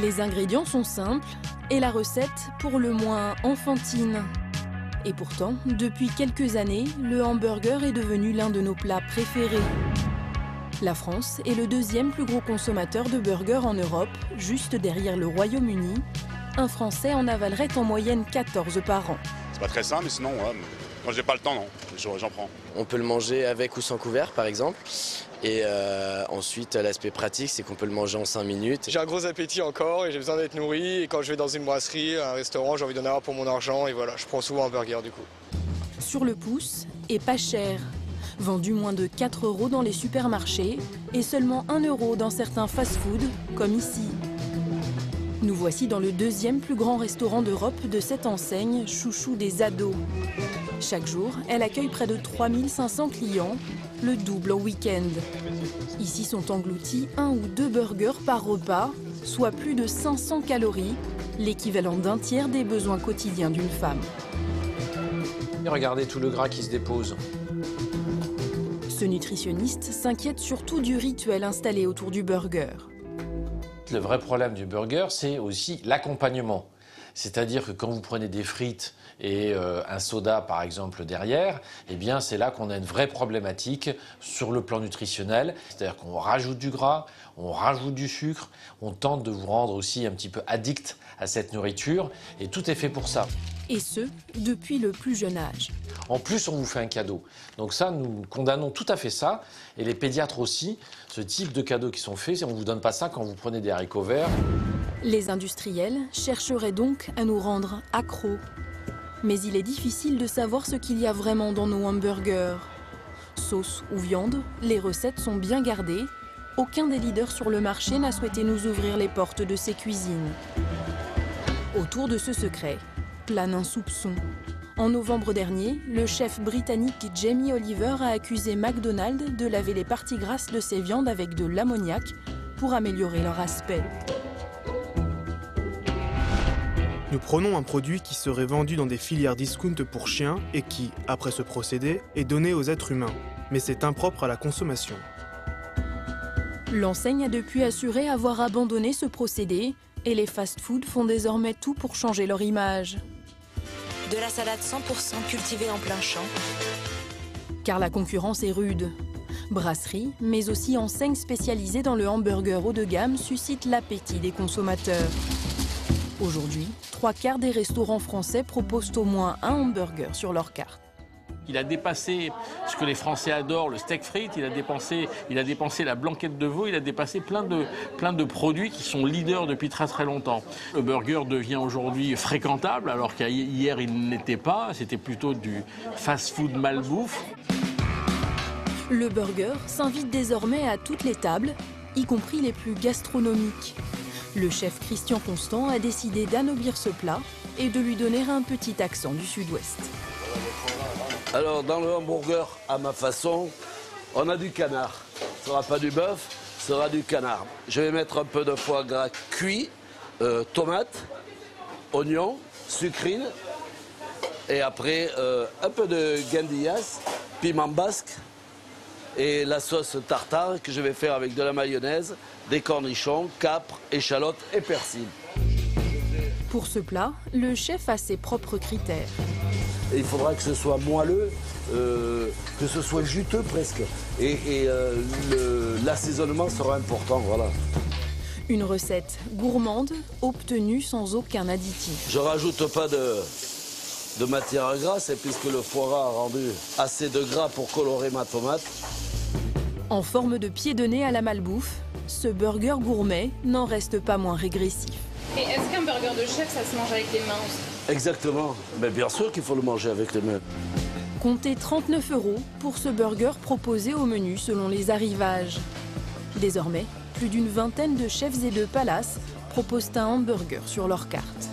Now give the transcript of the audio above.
Les ingrédients sont simples et la recette pour le moins enfantine. Et pourtant, depuis quelques années, le hamburger est devenu l'un de nos plats préférés. La France est le deuxième plus gros consommateur de burgers en Europe, juste derrière le Royaume-Uni. Un Français en avalerait en moyenne 14 par an. C'est pas très simple, mais sinon, quand j'ai pas le temps, non, j'en prends. On peut le manger avec ou sans couvert, par exemple. Et euh, ensuite, l'aspect pratique, c'est qu'on peut le manger en 5 minutes. J'ai un gros appétit encore et j'ai besoin d'être nourri. Et quand je vais dans une brasserie, un restaurant, j'ai envie d'en avoir pour mon argent. Et voilà, je prends souvent un burger du coup. Sur le pouce et pas cher. Vendu moins de 4 euros dans les supermarchés et seulement 1 euro dans certains fast-foods, comme ici. Nous voici dans le deuxième plus grand restaurant d'Europe de cette enseigne, chouchou des ados. Chaque jour, elle accueille près de 3500 clients, le double au week-end. Ici sont engloutis un ou deux burgers par repas, soit plus de 500 calories, l'équivalent d'un tiers des besoins quotidiens d'une femme. regardez tout le gras qui se dépose. Ce nutritionniste s'inquiète surtout du rituel installé autour du burger. Le vrai problème du burger, c'est aussi l'accompagnement. C'est-à-dire que quand vous prenez des frites et euh, un soda, par exemple, derrière, eh bien, c'est là qu'on a une vraie problématique sur le plan nutritionnel. C'est-à-dire qu'on rajoute du gras, on rajoute du sucre, on tente de vous rendre aussi un petit peu addict à cette nourriture, et tout est fait pour ça. Et ce, depuis le plus jeune âge. En plus, on vous fait un cadeau. Donc ça, nous condamnons tout à fait ça, et les pédiatres aussi, ce type de cadeaux qui sont faits, on ne vous donne pas ça quand vous prenez des haricots verts. Les industriels chercheraient donc à nous rendre accros. Mais il est difficile de savoir ce qu'il y a vraiment dans nos hamburgers. Sauce ou viande, les recettes sont bien gardées. Aucun des leaders sur le marché n'a souhaité nous ouvrir les portes de ses cuisines. Autour de ce secret plane un soupçon. En novembre dernier, le chef britannique Jamie Oliver a accusé McDonald's de laver les parties grasses de ses viandes avec de l'ammoniac pour améliorer leur aspect. Nous prenons un produit qui serait vendu dans des filières discount pour chiens et qui, après ce procédé, est donné aux êtres humains. Mais c'est impropre à la consommation. L'enseigne a depuis assuré avoir abandonné ce procédé et les fast-foods font désormais tout pour changer leur image. De la salade 100% cultivée en plein champ. Car la concurrence est rude. Brasseries, mais aussi enseignes spécialisées dans le hamburger haut de gamme suscitent l'appétit des consommateurs. Aujourd'hui, trois quarts des restaurants français proposent au moins un hamburger sur leur carte. Il a dépassé ce que les Français adorent, le steak frites, il a, dépensé, il a dépensé la blanquette de veau, il a dépassé plein de, plein de produits qui sont leaders depuis très très longtemps. Le burger devient aujourd'hui fréquentable alors qu'hier il n'était pas, c'était plutôt du fast-food malbouffe. Le burger s'invite désormais à toutes les tables, y compris les plus gastronomiques. Le chef Christian Constant a décidé d'anoblir ce plat et de lui donner un petit accent du sud-ouest. Alors, dans le hamburger, à ma façon, on a du canard. Ce sera pas du bœuf, ce sera du canard. Je vais mettre un peu de foie gras cuit, euh, tomates, oignons, sucrine, et après euh, un peu de guindillas, piment basque, et la sauce tartare que je vais faire avec de la mayonnaise, des cornichons, capres, échalotes et persil. Pour ce plat, le chef a ses propres critères il faudra que ce soit moelleux, euh, que ce soit juteux presque. Et, euh, l'assaisonnement sera important, voilà. Une recette gourmande, obtenue sans aucun additif. Je rajoute pas de, de matière grasse, puisque le foie gras a rendu assez de gras pour colorer ma tomate. En forme de pied de nez à la malbouffe, ce burger gourmet n'en reste pas moins régressif. Et est-ce qu'un burger de chef, ça se mange avec les mains aussi? Exactement. Mais bien sûr qu'il faut le manger avec les mains. Comptez 39 euros pour ce burger proposé au menu selon les arrivages. Désormais, plus d'une vingtaine de chefs et de palaces proposent un hamburger sur leur carte.